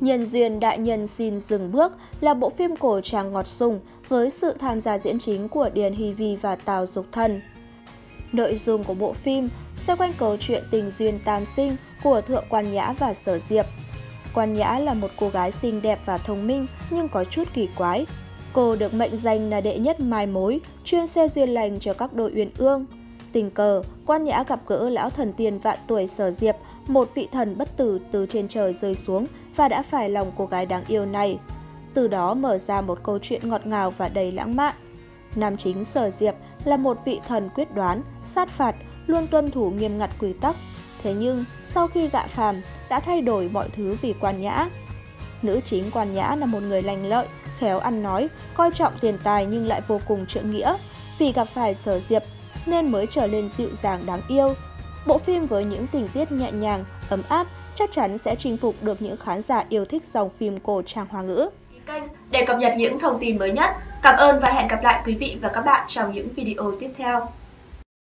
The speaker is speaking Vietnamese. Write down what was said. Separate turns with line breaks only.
Nhân duyên đại nhân xin dừng bước là bộ phim cổ trang ngọt sùng với sự tham gia diễn chính của Điền Hy Vi và Tào Dục Thần. Nội dung của bộ phim xoay quanh câu chuyện tình duyên tam sinh của Thượng Quan Nhã và Sở Diệp. Quan Nhã là một cô gái xinh đẹp và thông minh nhưng có chút kỳ quái. Cô được mệnh danh là đệ nhất mai mối, chuyên xe duyên lành cho các đôi uyên ương. Tình cờ, Quan Nhã gặp gỡ lão thần tiên vạn tuổi Sở Diệp, một vị thần bất tử từ trên trời rơi xuống và đã phải lòng cô gái đáng yêu này. Từ đó mở ra một câu chuyện ngọt ngào và đầy lãng mạn. Nam chính Sở Diệp là một vị thần quyết đoán, sát phạt, luôn tuân thủ nghiêm ngặt quy tắc. Thế nhưng, sau khi gạ phàm, đã thay đổi mọi thứ vì quan nhã. Nữ chính quan nhã là một người lành lợi, khéo ăn nói, coi trọng tiền tài nhưng lại vô cùng trượng nghĩa. Vì gặp phải sở diệp nên mới trở nên dịu dàng đáng yêu. Bộ phim với những tình tiết nhẹ nhàng, ấm áp chắc chắn sẽ chinh phục được những khán giả yêu thích dòng phim cổ trang hoa ngữ.
Kênh để cập nhật những thông tin mới nhất. Cảm ơn và hẹn gặp lại quý vị và các bạn trong những video tiếp theo.